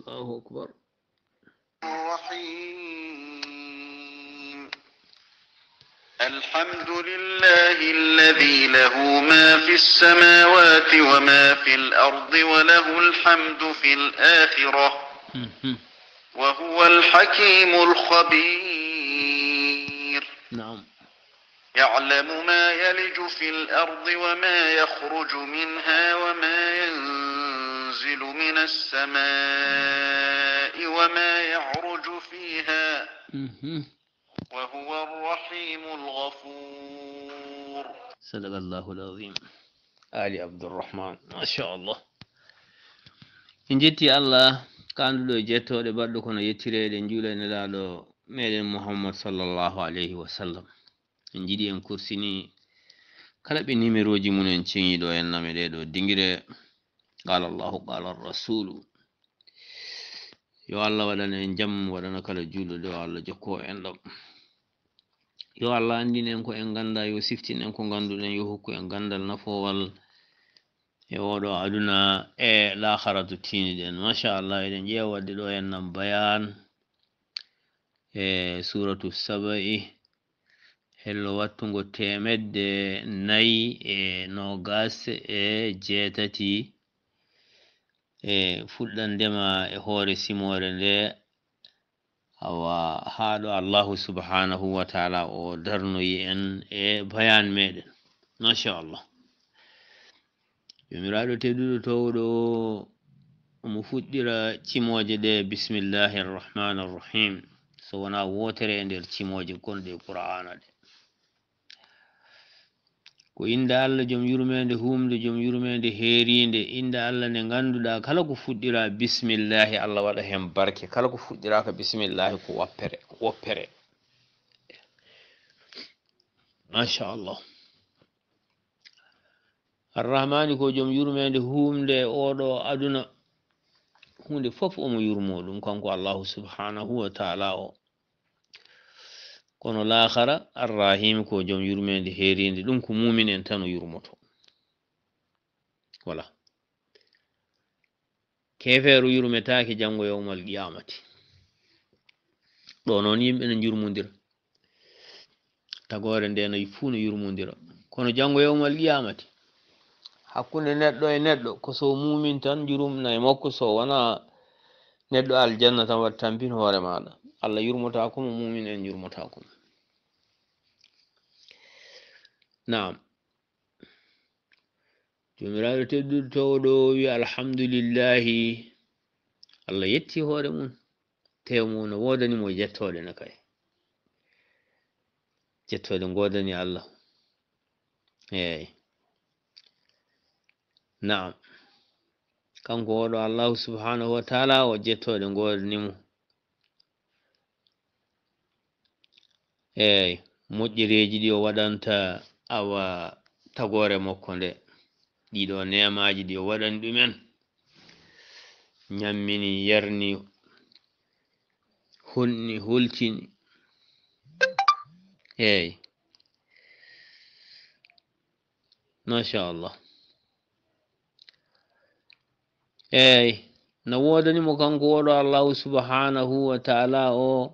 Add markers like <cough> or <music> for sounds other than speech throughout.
الله أكبر. الرحيم. الحمد لله الذي له ما في السماوات وما في الأرض وله الحمد في الآخرة. وهو الحكيم الخبير. نعم. يعلم ما يلج في الأرض وما يخرج منها وما ينزل ينزل من السماء وما يعرج فيها وهو الرحيم الغفور. سلام الله العظيم. علي عبد الرحمن. ما شاء الله. إن جيت يا الله كان لو جيتو لبرد كنا يتري لنجول نلالو ميل محمد صلى الله عليه وسلم. إن جدي أنكرسني كلا بني مروجي من إن شيء دو إن لم يدو دينغري qala allahu qala rasulu. Yo allah waɗana en jam waɗana kala juuluɗo o allah jokko en ɗam yo allah andin en ko en ganda yo siftin en ko ganduɗen yo hokku en gandal nafowal e oɗo aduna e laharatu tiniɗen machallah eɗen ƴeewa wadde ɗo en nam bayan e suratu saba'i hello wattugo temedde nayi e nogas e jeetati. e fuɗɗan ndema e hoore simore nde awa haaɗo allahu subhanahu wa taala o darnoyi en e bayan meɗen machallah jomiraɗo tedduɗo towɗo omo fuɗɗira cimoje ɗe bismillahi arrahmani arrahim so wona wotere e nder cimoje gonɗe qur'ana ɗe. ko inde allah joom yurmede humde joom yurmede heeride inde allah nde ganduɗa kala ko fuɗɗira bisimillahi allah waɗa hen barke. Kala ko fuɗɗiraka bisimillahi ko wappere woppere. Machallah arrahmani ko joom yurmede humde oɗo aduna. Hunde fof omo yurmo ɗum kanko allahu subhanahu wa taala o. kono lahara arrahim ko joom yurmede heeride ɗum ko mumin en tan o yurmoto. Voilà. Kefeero yurmetaki janngo yawmal qiyamati ɗo noon yimɓe ne jurmodira tagore ndeno fuu no yurmodira kono janngo yawmal qiyamati hakkunde neɗɗo e neɗɗo ko so mumin tan jurumna e makko so wona neɗɗo aljanna tan wat tampin hoore maɗa allah yurmotakomo mumin en jurmotakomo na'am. Jomiraɗo teddurtoɗo wi alhamdulillahi allah yetti hoore mum tawi mum no wodani mo jettode na kay. Jettoɗe godani allah. Eyi naam. Kanko oɗo allahu subhanahu wa taala o jettoɗe godanimo eyi moƴƴereji ɗi o waɗanta awa tagore makko nde. Ɗiɗo nemaji ɗi o waɗan ɗumen. Ñammini yarni hulni hultini eyi machallah eyi no wodanimo kanko woɗo allahu subhanahu wa taala o.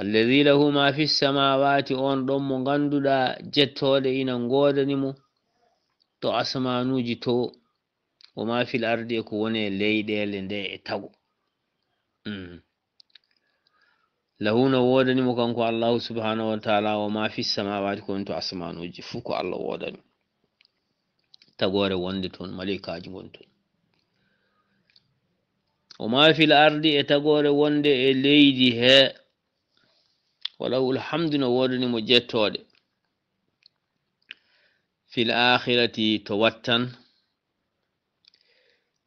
allahi lahu ma fi samawati on ɗon mo ganduɗa jettoɗe ina godanimo to asmanuji to o ma fil ardi e ko woni e leyɗele nde e tago mm. lahu no wodanimo kanko allahu subhanahu wa taala o ma fi samawati ko woni to asmanuji fuu ko allah wodani. Tagore wonde toon malikaji gon toon o ma fil ardi e tagore wonde e leydi he ولو الحمد نورني مجتود في الآخرة توتن.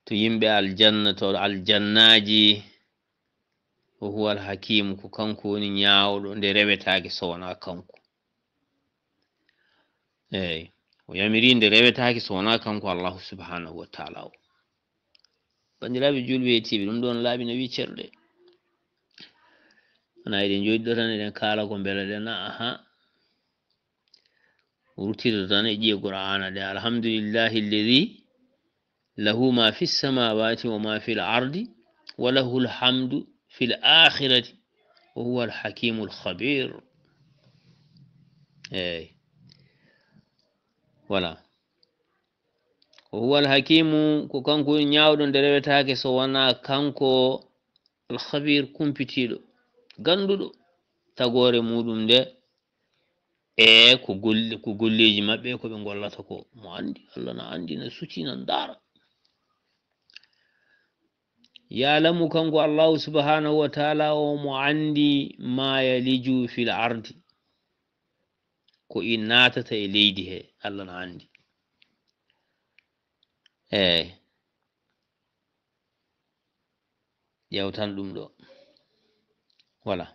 تيمبي على الجنة على الجناجي وهو الحكيم كونكو نياو ديريبتا كسونا كونكو. اي ويامرين ديريبتا كسونا كونكو الله سبحانه وتعالى. بنجلابي جولبي تي بنم دون لابي نبي تشردي wona eɗen joɗiɗo tan eɗen kaala ko beele ɗen aha wurtito tan e ƴiye qur'ana ɗe alhamdulillahi alladi lahu ma fi lsamawati wa ma fi l ardi wa lahu lhamdu fi l akhirati wa huwa alhakimu lkhabir eyi voilà wa huwa alhakimu ko kanko ñawɗo nde rewetake so wona kanko alkhabir kumpitiɗo ganduɗo tagore muɗum nde e ko golle ko golleji maɓɓe ko ɓe gollata ko mo andi. Allah na andi ne sucina dara yalamu kanko allahu subhanahu wa taala o mo andi ma yaliju fil ardi ko i natata e leydi he allah na andi. Eyi ƴewtan ɗum ɗo. wala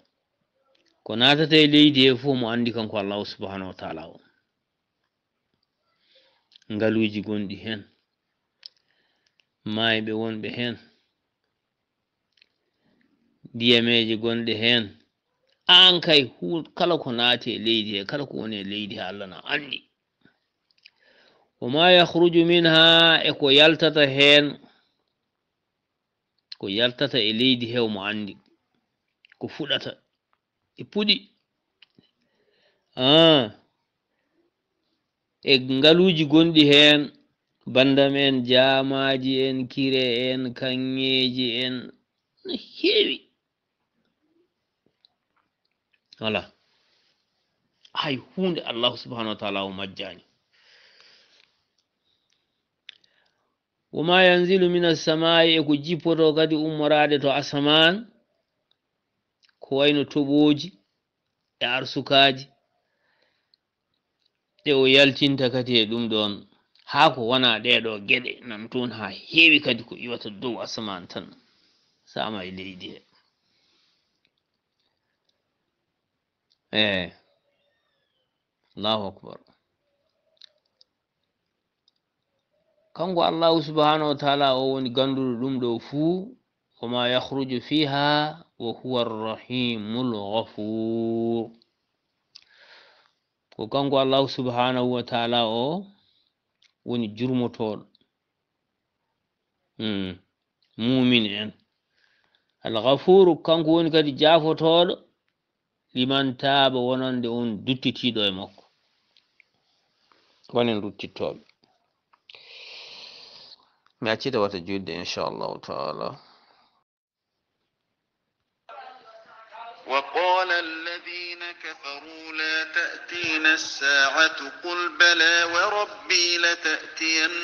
ko natata e leydi he fof mo andi kanko allahu subahanahu wa taala o. Ngaluji gonɗi hen mayɓe wonɓe hen ndiyameje gonɗe hen. An kay hu kala ko naati e leydi he kala ko woni e leydi he allah na andi wa ma yahruju minha e ko yaltata hen ko yaltata e leydi hew mo andi ko fuɗata. E puɗi. A e ngaluuji gonɗi heen bandam en jaamaaji en kire en kanŋeeji en no heewi. Wala hay hunde allahu subhanahu wa taala o majjani. Woma yanzilu min assamai e ko jippoto kadi ummorade to asaman ko wayno toɓoji e arsukaji ɗe o yaltinta kadi e ɗum ɗon. Haa ko wona ɗeɗo geɗe nan toon ha heewi kadi ko iwata dow asaman tan sama e leydi he. E allahu akbar. Kanko allahu subhanahu wa taala o woni ganduɗo ɗum ɗo fuu wama yahruju fiha وهو الرحيم الغفور ko kanko allahu subhanahu wa taala o woni jurmotoɗo mm. mumin en. Alghafuru kanko woni kadi jafotoɗo liman taaba wonande on duttitiɗo e makko. Wonen ruttittoɓe mi accita wata julde inchallahu taala وقال الذين كفروا لا تأتين الساعة قل بلى وربي لتأتينكم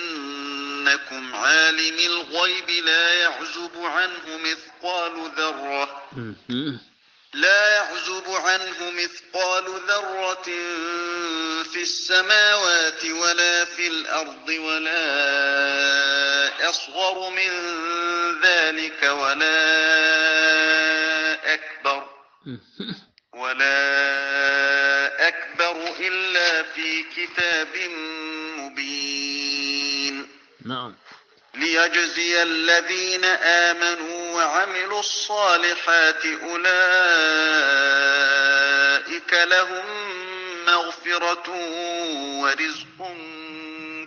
عالم الغيب لا يعزب عنه مثقال ذرة لا يعزب عنه مثقال ذرة في السماوات ولا في الأرض ولا أصغر من ذلك ولا <laughs> ولا أكبر إلا في كتاب مبين نعم. ليجزي الذين آمنوا وعملوا الصالحات أولئك لهم مغفرة ورزق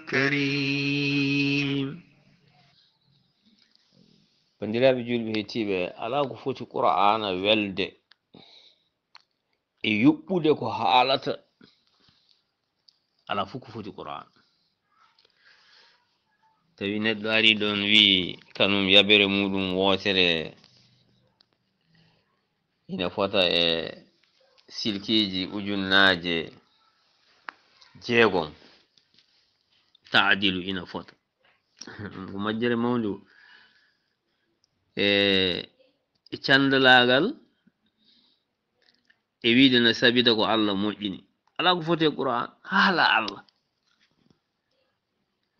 كريم. bandiraɓe julɓe hettiɓe ala ko foti qur'ana welde. e yuɓɓude ko haalata. Ala fof ko foti qur'an. Tawi neɗɗo ari ɗon wi'i kanum yabere muɗum wootere ina fota e silkiji ujunnaaje jeegom. Taadilu ina fota. <laughs> Ko majjere mawdu e, e candalagal ewidana sabida ko Allah moƴƴini. Ala ko fotee Qur'an? Hala Allah.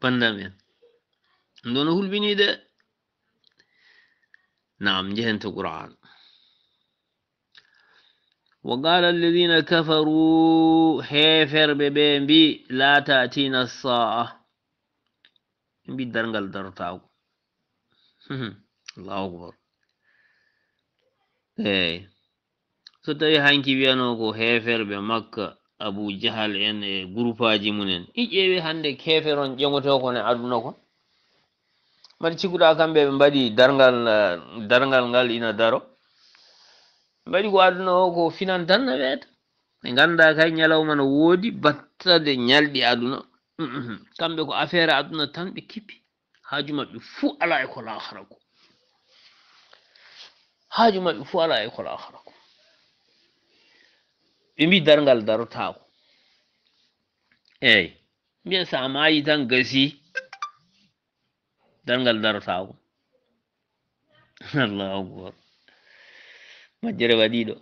Bandamen ndono hulbini de. نعم جهنت القرآن وقال الذين كفروا حيفر ببين بي لا تأتينا الصاعة بي درنقل درتاو الله أكبر إيه so tawi hanki wiyano ko heferɓe makka abou jahal en e groupe aji mumen i ƴeewi hannde kefere on ƴeŋoto kono e aduna kon. Mbaɗi cikuɗa kamɓe ɓe mbaɗi dargal dargal ngal ina daro. Mbaɗi ko aduna o ko finan tan na weeta. Ɓe ngannda kay ñalawma no woodi battade ñalɗi aduna. Kamɓe ko affaire aduna tan ɓe kippi. Haaju maɓɓe fuu ala e ko lahara ko. Haaju maɓɓe fuu ala e ko. lahara ɓe mbi darngal darotako eyi mbiya sa maayi tan gasi darngal darotako <laughs> allahu akbar. Majjere waɗiɗo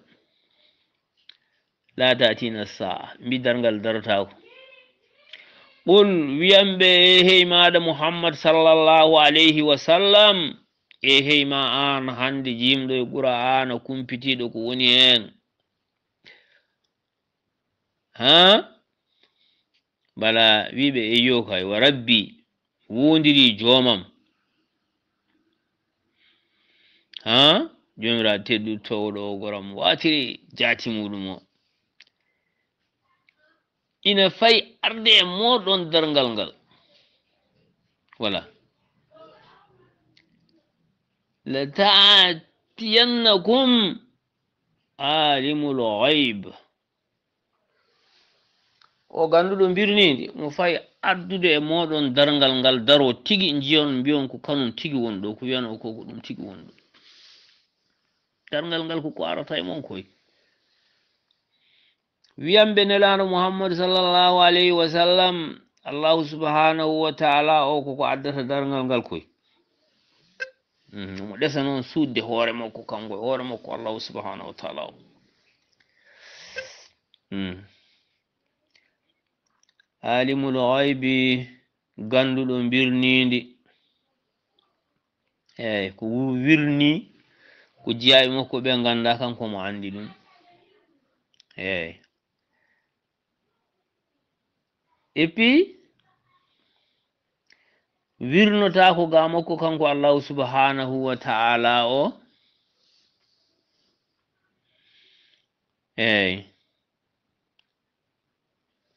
la tatina saa mbi darngal darotako qul wiyamɓe e hey maɗa muhammad sallllahu alayhi wa sallam e hey ma an hande jimɗo e ɓura ana kumpitiɗo ko woni hen ha bala wiɓe eyo kay wa rabbi wondiri jomam ha jomira teddu towoɗo goram watiri jati muɗum o. Ina fayi arde e moɗon dargal ngal. Wala lataatiyannakum alimul gaybe o ganduɗo birnidi mo fayi addude e moɗon dargal ngal daro tigi jiyon mbiyon ko kanum tigi woni ɗo ko wiyano o ko ko ɗum tigi woni ɗo dargal ngal koko arata e mon koye. Wiyamɓe nelaɗo muhammadu sallllahu alayhi wa sallam allahu subhanahu wa taala o koko addata dargal ngal koye. Mhm, omo ɗesa noon suudde hoore makko kanko e hoore makko allahu subhanahu wa taala o. Mhm. alimul gaybi ganduɗo birnindi eyi ko wirni ko jiyaɓe makko ɓe ganda kanko mo andi ɗum. Eyi et puis wirnotako ga makko kanko allahu subhanahu wa ta'ala o. Eyi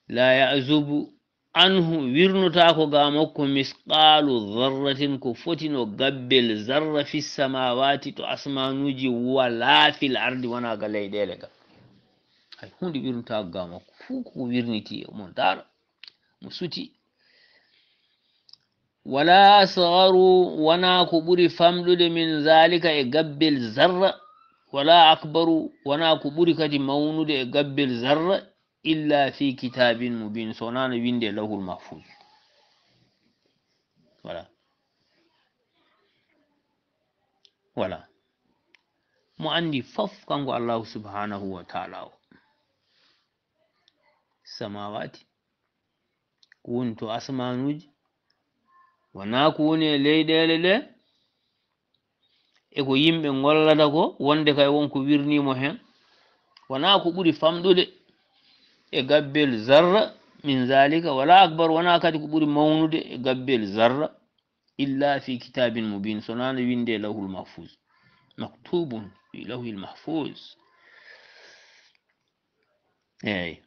la yazubu anhu wirnotako ga makko misqalu dharratin ko fotino gabbel zarra fi samawati to asmanuji wala fil ardi wona ga leyɗele ga hay hunde wirnotako ga makko fuu koko wirniti mo dara mo suti wala asgaru wona ko ɓuri famɗude min zalika e gabbel zarra wala akbaru wona ko ɓuri kadi mawnude e gabbel zarra illa fi kitabin mubin. Sonano winde lawhul mahfuz. Voilà. Voilà. Mo andi fof kanko allahu subhanahu wa taala o. Samawati ko woni to asmanuji wona ko woni e leyɗele ɗe eko yimɓe gollata ko wonde kay wonko wirnimo hen. Wona ko ɓuri famɗude e gabbel zarra min zalika. Wala akbar wona kadi ko ɓuri mawnude e gabbel zarra illa fi kitabin mubin. So nano winde e lawhul mahfus maktubun fi lawhil mahfus eyi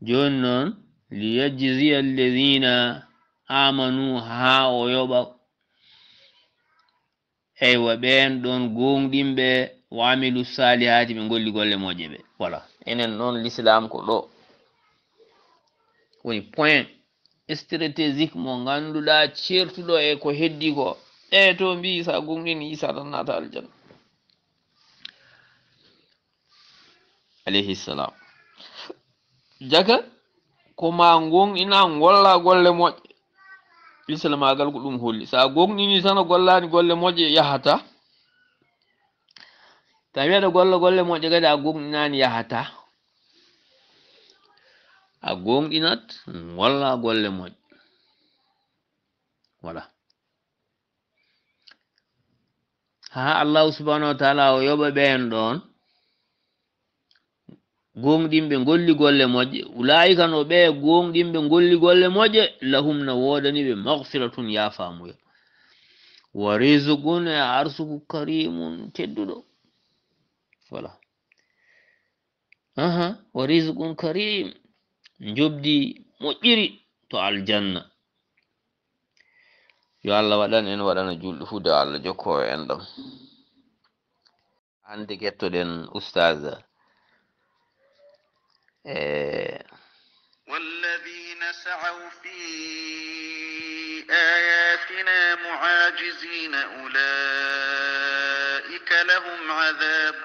joni noon liyajzia alladina amanu ha o yoɓa. Eywa ɓen ɗon gonɗinɓe wa amilu salihati ɓe golli golle moƴƴe ɓe. Voilà. enen noon l'islam ko ɗo. Woni point stratégique mo ngannduɗa certuɗo e ko heddi ko. E to mbi sa gumɗini isa tan nata aljanna. Alayhi salam. Jaga ko ma gonɗina golla golle moƴƴe. Islamagal ko ɗum holli. Sa gonɗini tan gollani golle moƴƴe yahata. Tawi aɗa golla golle moƴƴe kadi a gonɗinani yahata. a gonɗinat walla golle moƴ voilà. Ha allahu subhanahu wa taala o yoɓa ɓeen ɗon gonɗinɓe golli golle moƴƴe. Ulayika no ɓe gonɗinɓe golli golle moƴƴe lahum no woodaniɓe magfiratun yafamuya wa risukun e arsuku karimun tedduɗo voilà. Aha wa risukun karim. Jobdi moƴƴiri to aljanna yo allah waɗan en waɗana julɗo fude allah jokko en ɗam hande gettoɗen oustage e والذين سعوا في آياتنا معاجزين أولئك لهم عذاب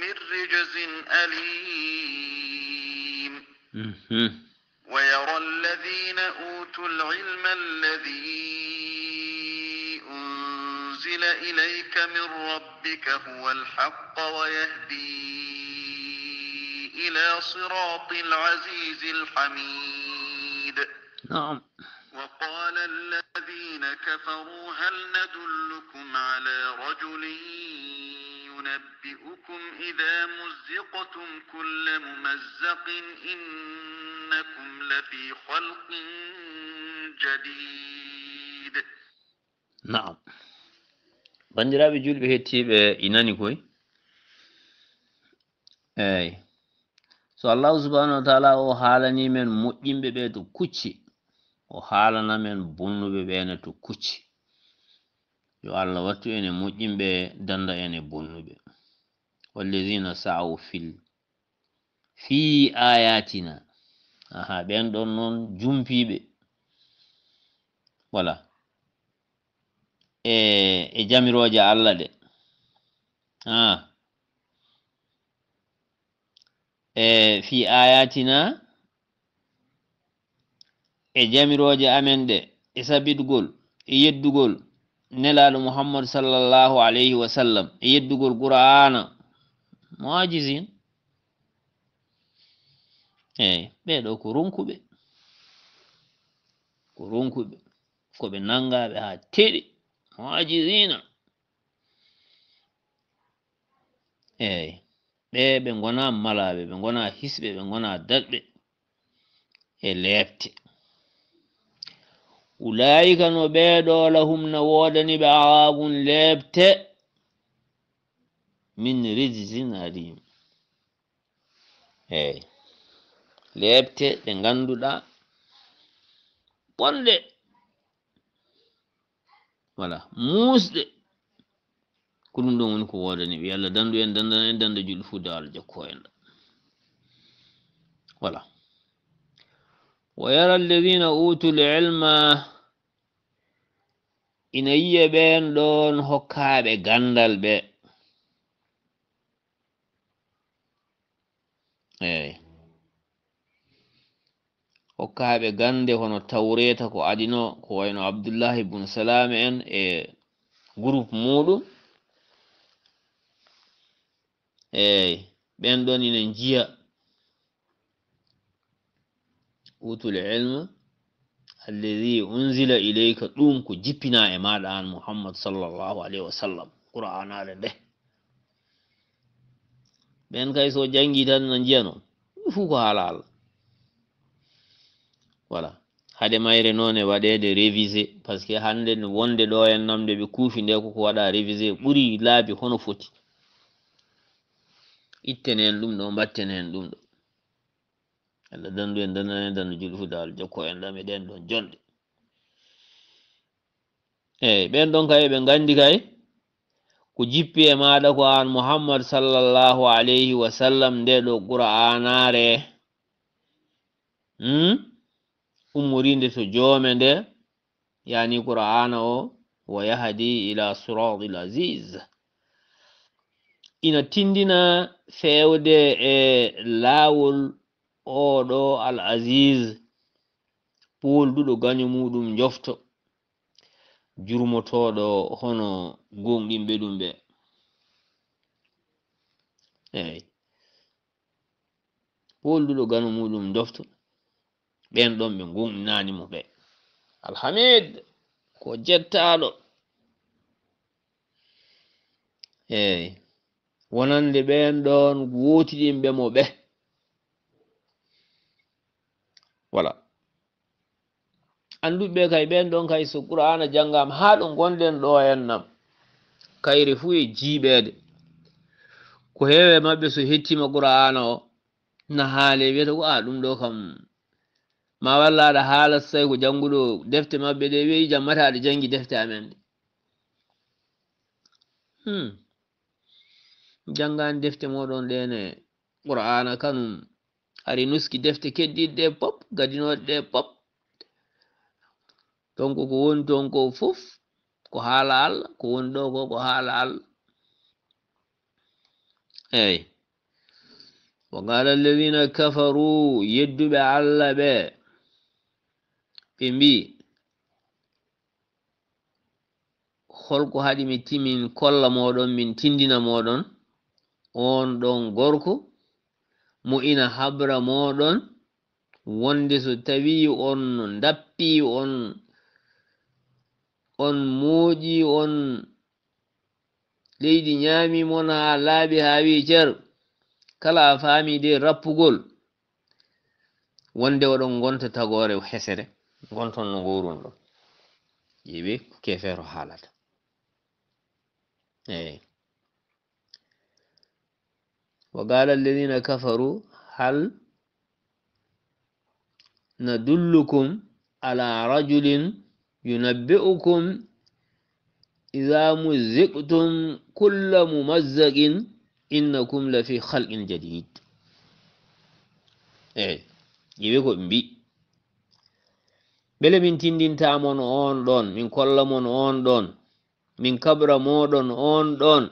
من رجز أليم ويرى الذين أوتوا العلم الذي أنزل إليك من ربك هو الحق ويهدي إلى صراط العزيز الحميد. نعم. وقال الذين كفروا هل ندلكم على رجل ينبئكم إذا مزقتم كل ممزق إنكم لفي خلق جديد نعم bandiraɓe julɓe hettiɓe inani koy eyi so allahu subahanahu wa taala o haalani men moƴƴinɓe ɓe to kucci o haalana men bonnuɓe ɓene to kucci yo allah wattu ene moƴƴinɓe danda ene bonnuɓe. Wallazina sa'u fil fi ayatina. Aha ɓen ɗon noon jumpiɓe. Wala e e jamiroje allah ɗe a e fi ayatina e jamiroje amen ɗe e sabitgol e yeddugol. nelaɗo muhammadu sallllahu alayhi wa sallam e yeddugol qur'ana moajisin eyi ɓeɗo ko runkuɓe. Ko runkuɓe. Koɓe nangaɓe ha teɗi moajisina eyi ɓe ɓe gona malaɓe ɓe gona hisɓe ɓe gona daɗɓe e lepte ulaika no ɓeeɗo lahum no woodani ɓe aabun leebte min rijisin alim eyi leebte ɗe ngannduɗa bonɗe voilà muusɗe. Ko ɗum ɗon woni ko woodani ɓe. Allah dandu en dandana en danda julɗo fuu dawal jakko en. Ɗa voilà wa yara alladina utul ilma ina yiya ɓen ɗon hokkaɓe gandal ɓe. Eyi hokkaɓe gande hono tawreta ko adino ko wayno abdoullahi ibnu salame en e groupe muɗum. Eyi ɓen ɗon ina jiya utul ilme allahi unzila ilayka ɗum ko jippina e maɗa an muhammad sallllahu alayhi wa sallam qur'anare nde. Ɓen kay so jangi tan no jiya noon fuu ko haala allah voilà. Haade mayre noon e waɗede révisé par ce que hannde wonde ɗo en namde ɓe kuufi nde koko waɗa révisé ɓuuri laabi hono foti. Itten en ɗum ɗo mbatten en ɗum ɗo. allah dandu en dandana en dandu julɗi fu daalu jokko en ɗam e ɗen ɗon jonɗe eyi ɓen ɗon kay ɓe gandi kay ko jippi e maɗa ko an muhammad sallllahu alayhi wa sallam nde ɗo qur'anare hmm? ummorinde to joome nde yani qur'ana o wa yahdi ila siratil asis ina tindina fewde e laawol oɗo al aziz polduɗo gaño muɗum jofto jurmotoɗo hono gonɗinɓe ɗum ɓe eyi polduɗo gaño muɗum jofto ɓen ɗon ɓe gonɗinani mo ɓe. Alhamid ko jettaɗo. Eyi wonande ɓen ɗon wotiɗinɓe mo ɓe. voilà. Anduɓe kay ɓen ɗon kay so qur'ana janngam ha ɗo gonɗen ɗo hennam kayre fuu e jiiɓede ko heewe maɓɓe so hettima qur'ana o na haale wiyata ko a ɗum ɗo kam ma walla aɗa haala so tawi ko janguɗo defte maɓɓe ɗe weyi jammata aɗa jangi defte amen ɗe. Hmm. janngani defte moɗon ɗene qur'ana kanum ari nuski defte keddiɗɗe pop. gadinoɗe ɗe pop. Donc ko woni ton ko fof ko haala allah ko woni ɗo ko ko haala allah eyi wa qala alladina kafaru yedduɓe allah ɓe ɓe mbi holko haɗi mi timin kolla moɗon min tindina moɗon on ɗon gorko mo ina habra moɗon wonde so tawi on dappi on on mooƴi on leydi nyaami mon haa laaɓi ha wi cer kala a faami de rappugol wonde oɗon gonta tagore hesere gonton no ngorun ɗo yeɓe kefeero haalata. Eyi wa qala alladina kafaru hal ندلكم على رجل ينبئكم إذا مزقتم كل ممزق إنكم لفي خلق جديد eyi ƴewi ko ɓe mbi bele min tindinta mon on ɗon min kolla mon on ɗon min kabra moɗon on ɗon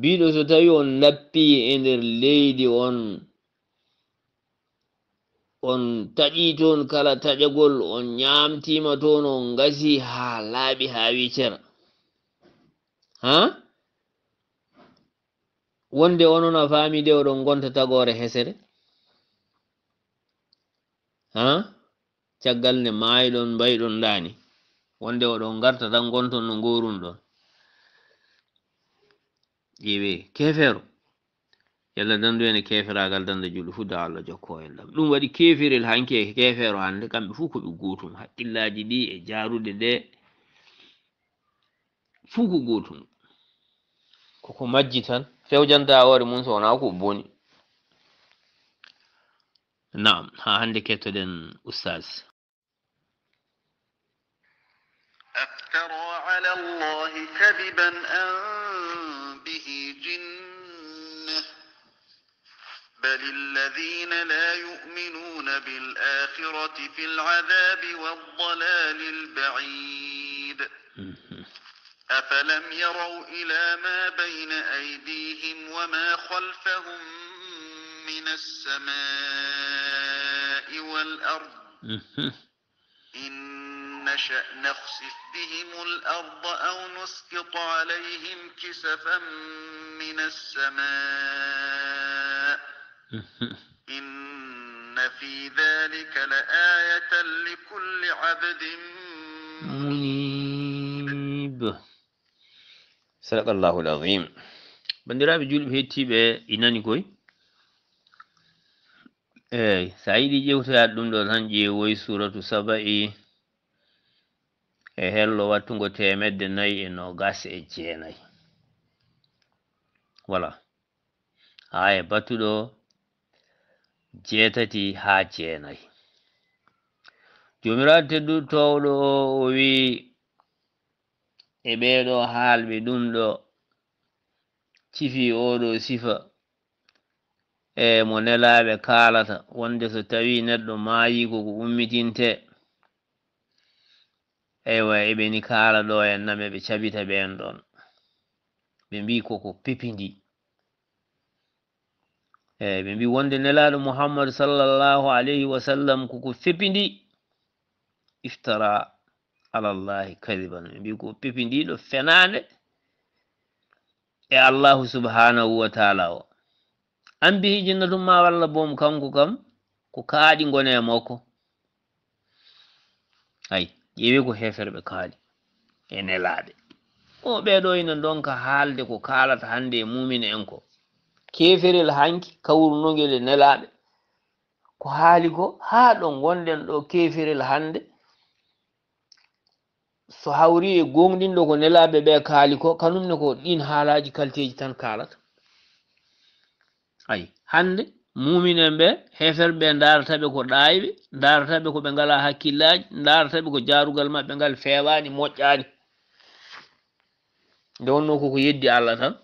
biɗo so tawi on nappi e nder leydi on on taƴi toon kala taƴagol on ñamtima toon on gasi haa laaɓi haa wicera ha? Wonde onon a faami de oɗon gonta tagore hesere? Ha? Caggal nde maayiɗon mbayiɗon ndani wonde oɗon garta tan gonton no ngorun ɗon ƴeewe kefeero yalla dandu ene keferagal danda julɗo fu da allah jokko en ɗam ɗum waɗi kefirel hanke kefeero hande kamɓe fuu koɓe gutum haqqillaji ɗi e jaruɗe ɗe fuu ko gutum koko majji tan fewjanta hoore mum so wona ko boni naam ha hande kettoɗen oustas أفترى على الله كذبا أن به جنة بل الذين لا يؤمنون بالآخرة في العذاب والضلال البعيد <laughs> أفلم يروا إلى ما بين أيديهم وما خلفهم من السماء والأرض <laughs> إن نشأ نخسف بهم الأرض أو نسقط عليهم كسفا من السماء <laughs> inna fi dhalika la ayatan li kulli abdin munib. Sadakallahu alazim bandiraɓe julɓe hettiɓe e inani koy? Eyi sa yiɗi ƴewtoyaade ɗum ɗo tan ƴeewoy suratu saba'i e hello wattugo temedde nayi e nogas e jeenayi. Voilà. Aya e battuɗo jeetati haa jeenayi jomiraɗo teddutowoɗo o o wii e ɓeeɗo haalɓe ɗum ɗo cifi oɗo sifa e mo nelaaɓe kaalata wonde so tawi neɗɗo maayi ko ko ummitinte eywa eɓeni kaala ɗo henna ɓe ɓe cabita ɓen ɗon. Ɓe mbi koko pipindi Eh, eyi ɓe mbi wonde nelaɗo muhammadu sallllahu alayhi wa sallam koko fepindi iftara alallahi kadiban. Ɓe mbi ko pepindiɗo fenade e allahu subhanahu wa taala o. An bihi jinnatum ma walla boom kanko kam ko kaaɗi gone e makko ayi ƴeewi ko heferɓe kaali e nelaɗe o ɓeɗo ina donka haalde ko kaalata hannde e mumin en ko. keferel hanki kawrunogel e nelaɓe. Ko haali ko haa ɗo gonɗen ɗo keferel hande so hawri e gonɗinɗo ko nelaɓe ɓe kaali ko kanumne ko ɗin haalaji kalteji tan kaalata. Ayi hande muminen ɓe hefer ɓe darataɓe ko ɗayɓe darataɓe ko ɓe ngala hakkillaji darataɓe ko jarugal maɓɓe ngal fewani moƴƴani nde wonno koko yeddi allah tan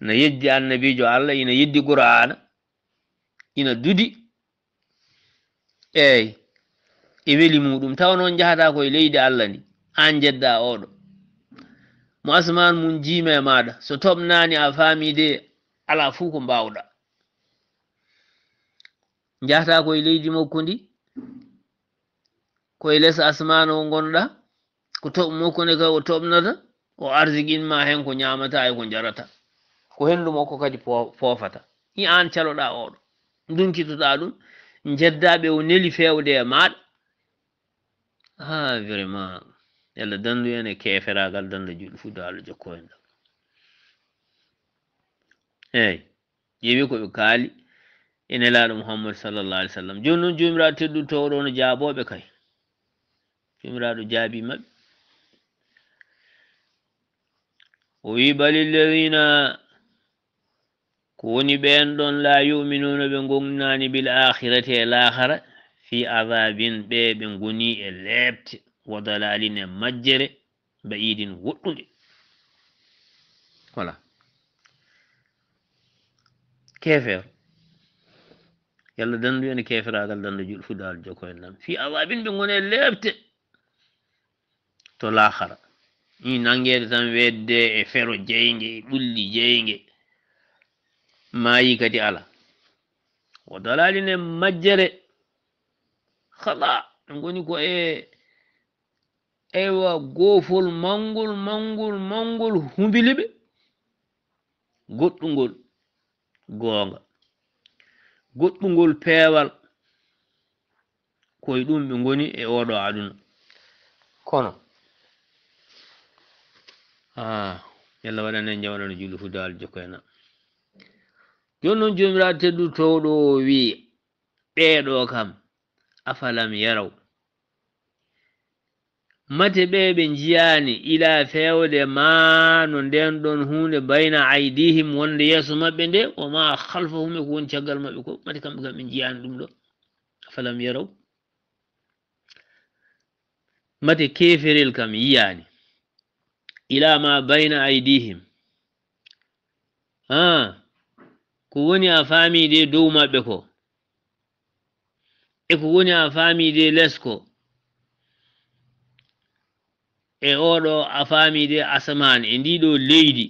no yeddi annabijo allah ina yeddi qur'ana ina dudi. Eyi e weli muɗum tawa noon jahata koye leydi allah ni an jedda oɗo. Mo asman mum jiima e maɗa so toɓnani a faami de ala fuu ko mbawɗa. Jahata koye leydi makko ndi koye less asman o gonɗa ko toɓ makko nde ka o toɓnata o arsiginma hen ko ñamata e ko jarata ko hendu makko kadi foofata. I an caloɗa oɗo dunkitoɗa ɗum jeddaɓe o neli fewde e maɗa ha vraiment. Yalla dandu en e keferagal danda julɗo fuu do allah jokko en ɗam. Eyi ƴeewi ko ɓe kaali e nelaɗo muhammad sallallah alih w sallam. Joni noon jomiraɗo teddutowoɗo no jaaboɓe kay. Jomiraɗo jaabi maɓɓe. O wi balilladina ko woni ɓen ɗon la yuminuna ɓe gonnani bil akhirati e lahara fi adabin ɓe ɓe goni e lebte wa dalalin e majjere ba'idin woɗɗude voilà. Kefeer yallah dandu ene keferagal dandu julfudaal joko en nam fi adabin ɓe goni e lebte to lahara i nangede tan wedde e fero jeyge e ɓulli jeyge maayi kadi ala. O dalaline majjere. Hala ɗum goni ko e ewa goofol mangol mangol mangol humbiliɓe goɗɗungol goonga. Goɗɗungol peewal koye ɗum ɓe goni e oɗo aduna. Kono. Yalla waɗan en jamaɗano jullu fu dawal jokko en joni noon jomiraɗo teddutoɗo o wi ɓeeɗo kam afalam yaraw mate ɓe ɓe njiyani ila fewde ma no nden ɗon hunde bayna aidihim wonde yeeso maɓɓe nde o ma halfa hume ko woni caggal maɓɓe ko mate kamɓe kam ɓe njiyani ɗum ɗo afalam yaraw mate keferel kam yiyani ila ma bayna aidihim ha. ko woni a faamide dow maɓɓe ko? E ko woni a faamide les ko? E oɗo a faamide asaman e ndiɗo leydi.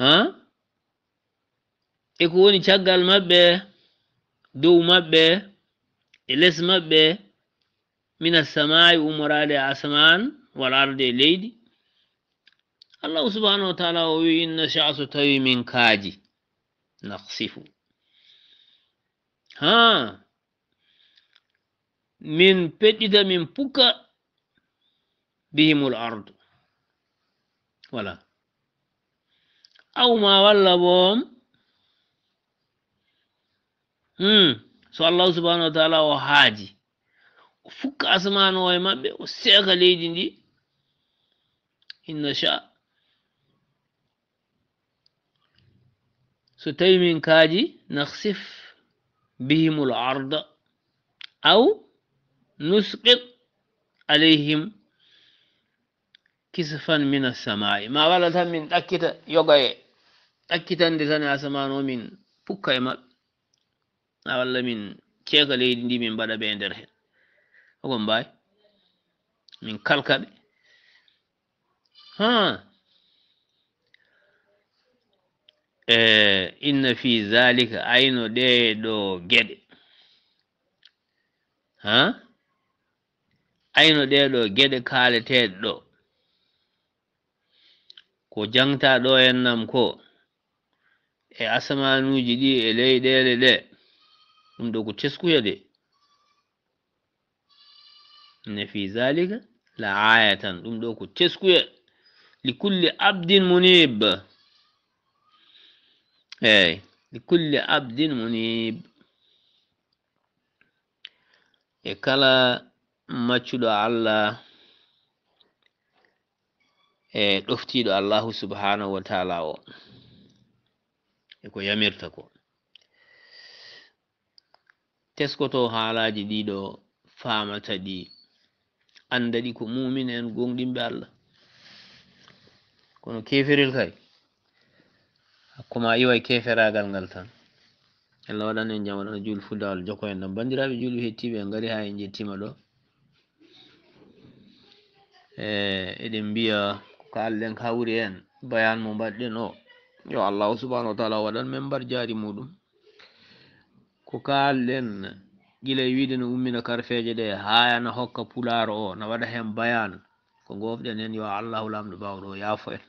Ha e ko woni caggal maɓɓe dow maɓɓe e les maɓɓe min assamai umorade asaman wal arde e leydi? الله سبحانه وتعالى وين إن توي من كاجي. نقصف ها. من بدد من بكى بهم الأرض. ولا. أو ما ولا بوم هم. سو الله سبحانه وتعالى taala فك haaji o بي asmano e دي إن شاء leydi so tawi min kaaji naksif bihimul arda aw nusqit alayhim kisfan min assamai ma walla tan min ɗakkita yoga e ɗakkitande tan e asamano min pukka e maɓɓe. Ma walla min ceeka leydi ndi min mbaɗa ɓe e nder hen. Ogon mbawi min kalkaɓe ha! e inna fi zalika ayno ɗeɗo geɗe. Ha? Ayno ɗeɗo geɗe kaaleteɗe ɗo. Ko jangta ɗo ennam ko e asamanuji ɗi e leyɗele ɗe ɗum ɗo ko teskuya de. Inna fi zalika la ayatan ɗum ɗo ko teskuya. Li kulli abdin munib eyi likulli abdin munib e kala maccuɗo allah e ɗoftiɗo allahu subhanahu wa taala o e ko yamirta ko. Teskoto haalaji ɗiɗo famata ɗi anda ɗi ko mumin en gonɗinɓe allah. Kono kefiril kay? hakkuma iwa keferagal ngal tan. Allah waɗan en jam waɗana julde fuddawal joko en ɗon. Bandiraɓe julɓe hettiɓe en gari ha en jettima ɗo. E eɗen mbiya ko alɗen ka wuri en bayan mo mbaɗɗen o yo allahu subahanahu wa taala waɗan men mbar jaari muɗum. Ko kaalɗen gila e wiide no ummina karfeje ɗe hayana hokka pulaaro o na waɗa hen bayan. Ko gofɗen hen yo allahu lamɗo bawɗo o yaafo en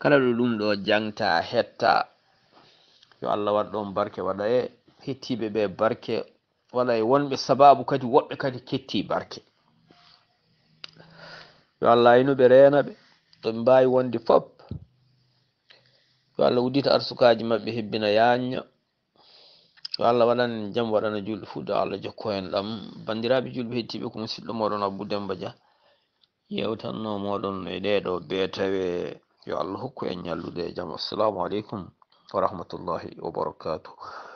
kala ɗo ɗum ɗo jangta hetta. Yo allah waɗ ɗon barke waɗa e hettiɓe ɓe barke. Waɗa e wonɓe sababu kadi woɓɓe kadi ketti barke. Yo allah aynuɓe reena ɓe ɗo ɓe mbawi wonde fop yo allah uddita arsukaji maɓɓe hebbina yaña yo allah waɗan jam waɗana julɓe fuu do allah jokko hen ɗam. Bandiraɓe julɓe hettiɓe ko musidɗo moɗon abou demba dia yewtanno moɗon e ɗeɗo beetawe yo allah hokku en ñallude e jaam assalamu aleykum wa rahmatullahi wa barakatuh.